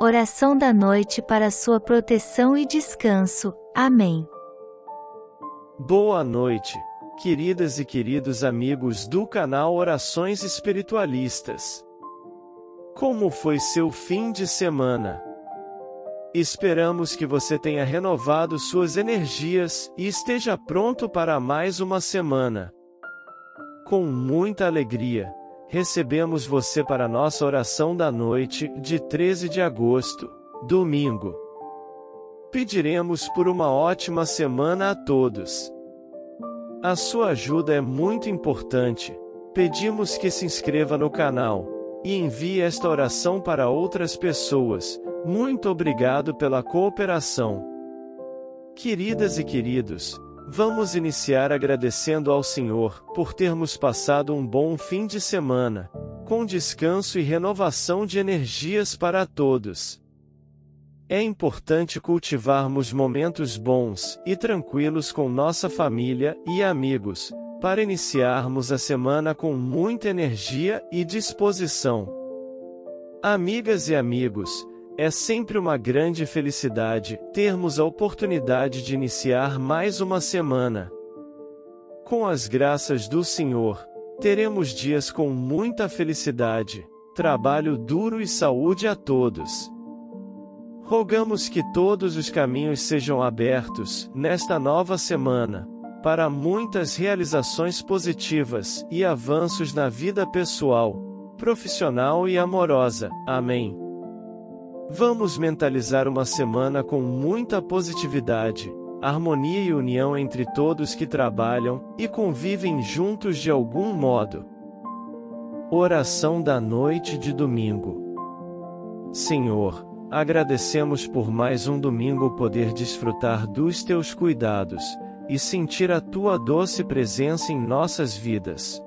Oração da noite para sua proteção e descanso. Amém. Boa noite, queridas e queridos amigos do canal Orações Espiritualistas. Como foi seu fim de semana? Esperamos que você tenha renovado suas energias e esteja pronto para mais uma semana. Com muita alegria, recebemos você para nossa oração da noite de 13 de agosto, domingo. Pediremos por uma ótima semana a todos. A sua ajuda é muito importante. Pedimos que se inscreva no canal e envie esta oração para outras pessoas. Muito obrigado pela cooperação. Queridas e queridos, Vamos iniciar agradecendo ao Senhor por termos passado um bom fim de semana, com descanso e renovação de energias para todos. É importante cultivarmos momentos bons e tranquilos com nossa família e amigos, para iniciarmos a semana com muita energia e disposição. Amigas e amigos, é sempre uma grande felicidade termos a oportunidade de iniciar mais uma semana. Com as graças do Senhor, teremos dias com muita felicidade, trabalho duro e saúde a todos. Rogamos que todos os caminhos sejam abertos, nesta nova semana, para muitas realizações positivas e avanços na vida pessoal, profissional e amorosa. Amém. Vamos mentalizar uma semana com muita positividade, harmonia e união entre todos que trabalham e convivem juntos de algum modo. Oração da noite de domingo. Senhor, agradecemos por mais um domingo poder desfrutar dos teus cuidados e sentir a tua doce presença em nossas vidas.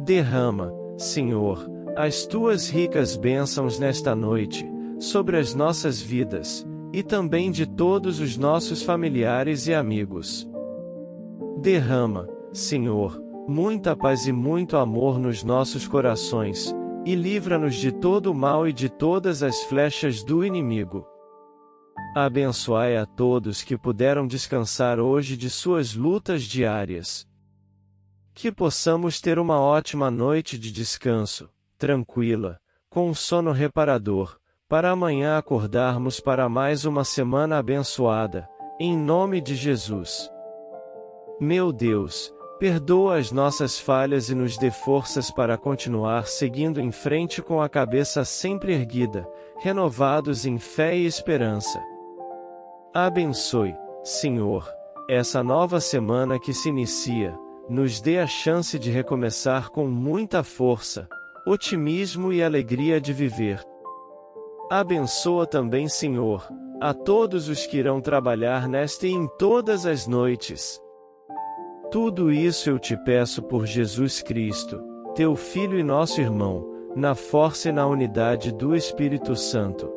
Derrama, Senhor, as tuas ricas bênçãos nesta noite sobre as nossas vidas, e também de todos os nossos familiares e amigos. Derrama, Senhor, muita paz e muito amor nos nossos corações, e livra-nos de todo o mal e de todas as flechas do inimigo. Abençoai a todos que puderam descansar hoje de suas lutas diárias. Que possamos ter uma ótima noite de descanso, tranquila, com um sono reparador para amanhã acordarmos para mais uma semana abençoada, em nome de Jesus. Meu Deus, perdoa as nossas falhas e nos dê forças para continuar seguindo em frente com a cabeça sempre erguida, renovados em fé e esperança. Abençoe, Senhor, essa nova semana que se inicia, nos dê a chance de recomeçar com muita força, otimismo e alegria de viver. Abençoa também, Senhor, a todos os que irão trabalhar nesta e em todas as noites. Tudo isso eu te peço por Jesus Cristo, teu Filho e nosso irmão, na força e na unidade do Espírito Santo.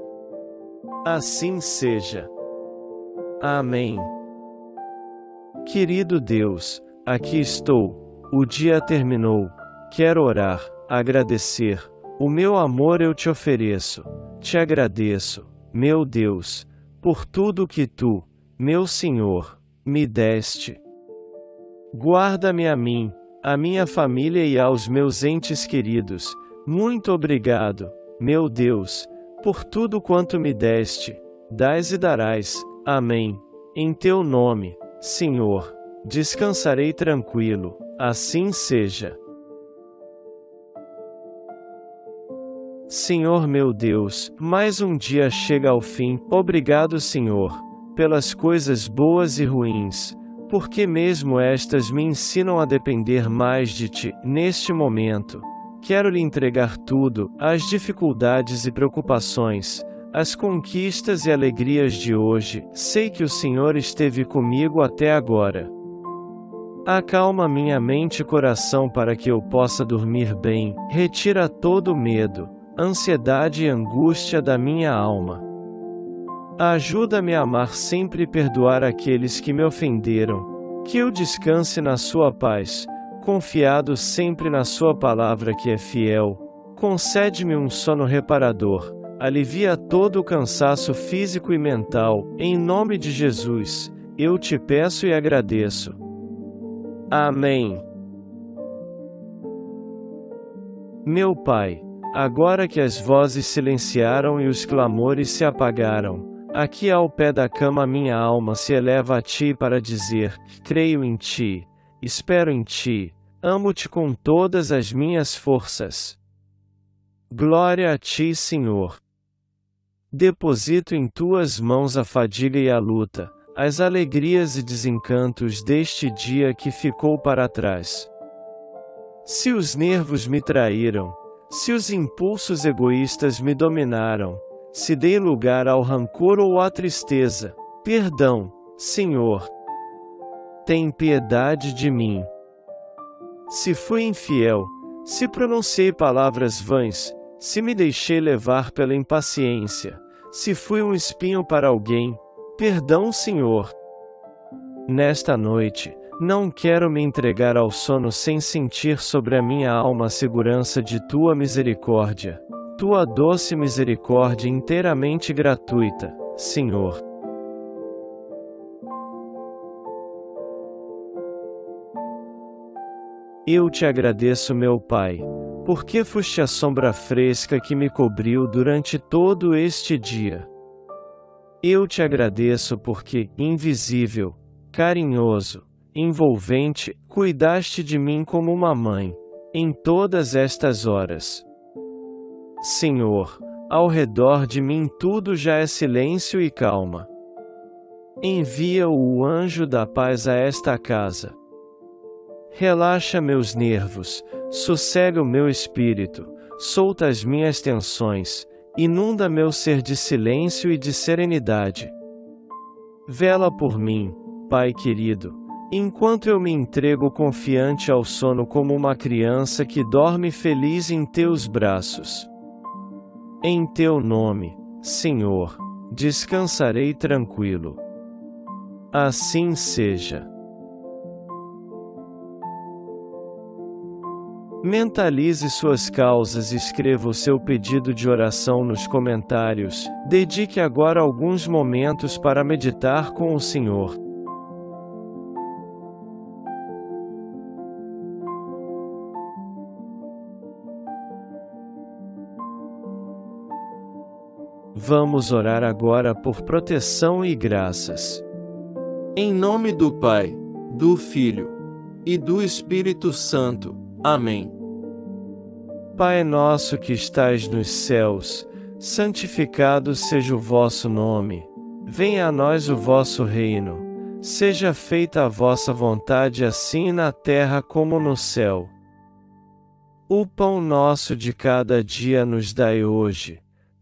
Assim seja. Amém. Querido Deus, aqui estou, o dia terminou, quero orar, agradecer, o meu amor eu te ofereço te agradeço, meu Deus, por tudo que tu, meu Senhor, me deste. Guarda-me a mim, a minha família e aos meus entes queridos. Muito obrigado, meu Deus, por tudo quanto me deste. Dás e darás. Amém. Em teu nome, Senhor, descansarei tranquilo. Assim seja. Senhor meu Deus, mais um dia chega ao fim. Obrigado, Senhor, pelas coisas boas e ruins, porque mesmo estas me ensinam a depender mais de Ti. Neste momento, quero lhe entregar tudo, as dificuldades e preocupações, as conquistas e alegrias de hoje. Sei que o Senhor esteve comigo até agora. Acalma minha mente e coração para que eu possa dormir bem, retira todo o medo ansiedade e angústia da minha alma. Ajuda-me a amar sempre e perdoar aqueles que me ofenderam, que eu descanse na Sua paz, confiado sempre na Sua palavra que é fiel. Concede-me um sono reparador, alivia todo o cansaço físico e mental, em nome de Jesus, eu te peço e agradeço. Amém. Meu Pai, agora que as vozes silenciaram e os clamores se apagaram, aqui ao pé da cama minha alma se eleva a Ti para dizer: creio em Ti, espero em Ti, amo-te com todas as minhas forças. Glória a Ti, Senhor. Deposito em Tuas mãos a fadiga e a luta, as alegrias e desencantos deste dia que ficou para trás. Se os nervos me traíram, se os impulsos egoístas me dominaram, se dei lugar ao rancor ou à tristeza, perdão, Senhor. Tem piedade de mim. Se fui infiel, se pronunciei palavras vãs, se me deixei levar pela impaciência, se fui um espinho para alguém, perdão, Senhor. Nesta noite, não quero me entregar ao sono sem sentir sobre a minha alma a segurança de tua misericórdia, tua doce misericórdia inteiramente gratuita, Senhor. Eu te agradeço, meu Pai, porque foste a sombra fresca que me cobriu durante todo este dia. Eu te agradeço porque, invisível, carinhoso, envolvente, cuidaste de mim como uma mãe, em todas estas horas. Senhor, ao redor de mim tudo já é silêncio e calma. Envia o anjo da paz a esta casa. Relaxa meus nervos, sossega o meu espírito, solta as minhas tensões, inunda meu ser de silêncio e de serenidade. Vela por mim, Pai querido, Enquanto eu me entrego confiante ao sono como uma criança que dorme feliz em teus braços. Em teu nome, Senhor, descansarei tranquilo. Assim seja. Mentalize suas causas e escreva o seu pedido de oração nos comentários. Dedique agora alguns momentos para meditar com o Senhor. Vamos orar agora por proteção e graças. Em nome do Pai, do Filho e do Espírito Santo. Amém. Pai nosso que estais nos céus, santificado seja o vosso nome. Venha a nós o vosso reino. Seja feita a vossa vontade assim na terra como no céu. O pão nosso de cada dia nos dai hoje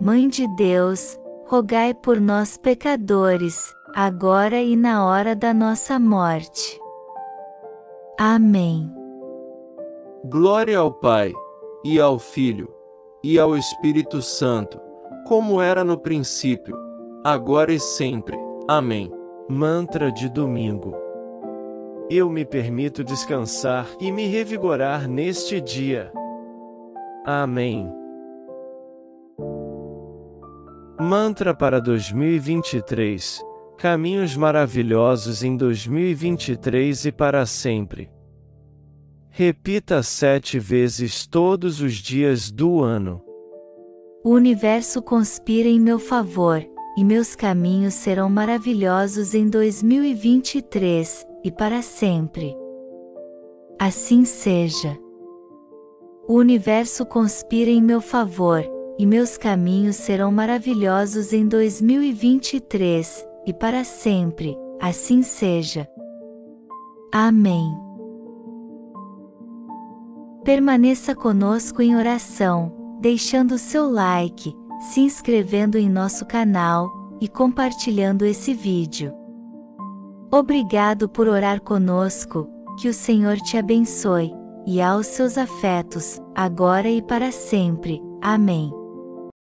Mãe de Deus, rogai por nós pecadores, agora e na hora da nossa morte. Amém. Glória ao Pai, e ao Filho, e ao Espírito Santo, como era no princípio, agora e sempre. Amém. Mantra de domingo. Eu me permito descansar e me revigorar neste dia. Amém. Mantra para 2023 Caminhos maravilhosos em 2023 e para sempre. Repita sete vezes todos os dias do ano. O universo conspira em meu favor, e meus caminhos serão maravilhosos em 2023 e para sempre. Assim seja. O universo conspira em meu favor, e meus caminhos serão maravilhosos em 2023 e para sempre, assim seja. Amém. Permaneça conosco em oração, deixando seu like, se inscrevendo em nosso canal e compartilhando esse vídeo. Obrigado por orar conosco, que o Senhor te abençoe, e aos seus afetos, agora e para sempre. Amém.